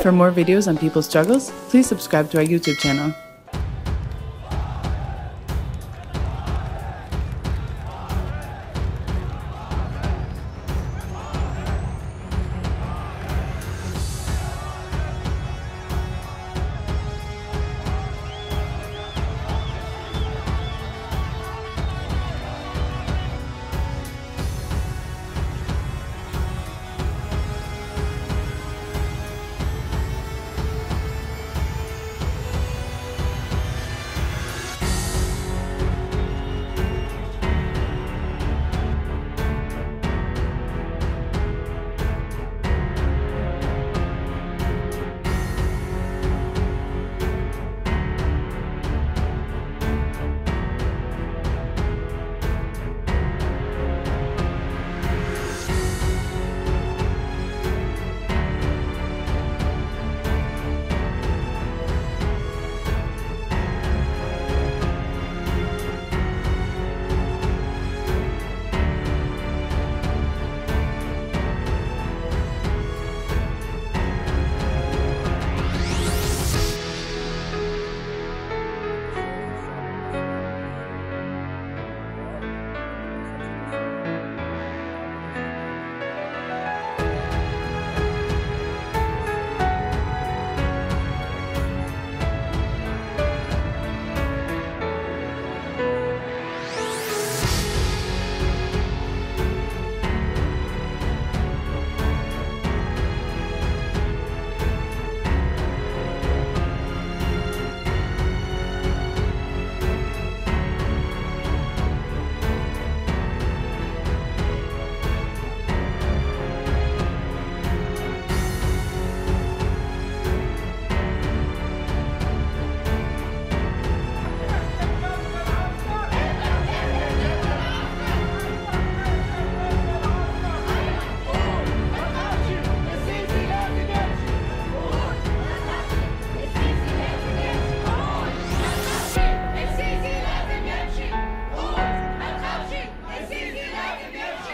For more videos on people's struggles, please subscribe to our YouTube channel.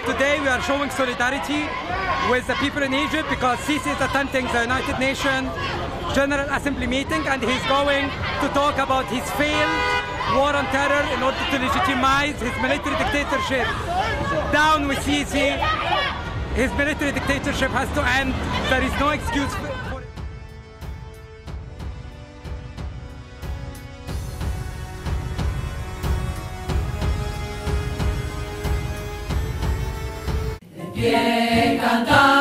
Today we are showing solidarity with the people in Egypt because Sisi is attending the United Nations General Assembly meeting and he's going to talk about his failed war on terror in order to legitimize his military dictatorship. Down with Sisi. His military dictatorship has to end. There is no excuse pie cantar.